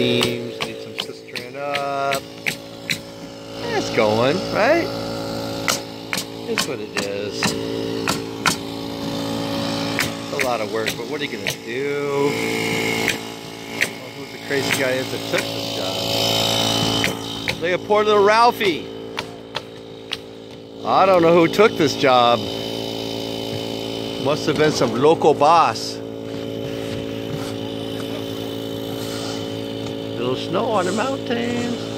beams, need some cistern up. It's going, right? It's what it is. It's a lot of work, but what are you gonna do? Well, who the crazy guy is that took this job? Look at poor little Ralphie. I don't know who took this job. Must have been some local boss. Little snow on the mountains.